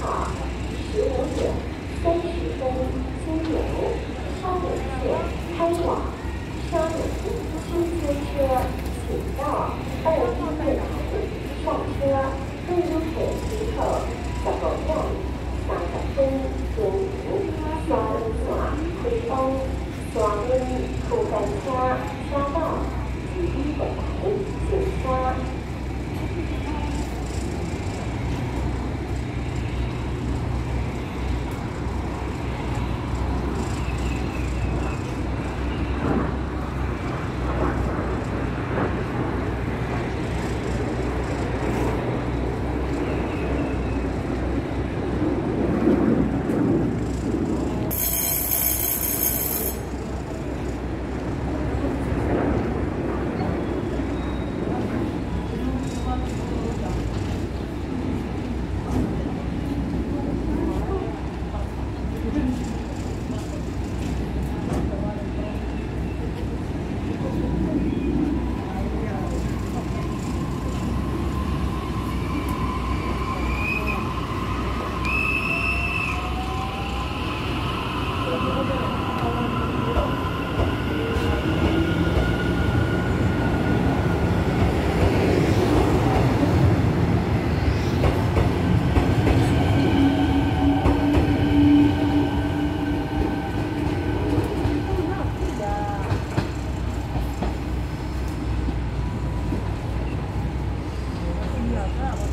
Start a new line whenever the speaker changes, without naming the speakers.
好十五点三十分经由沙门线开往沙门新街车，请到二一月台上车。对于铁石头、十个站、三十分经营、沙门线开通、沙门附近车。Yeah.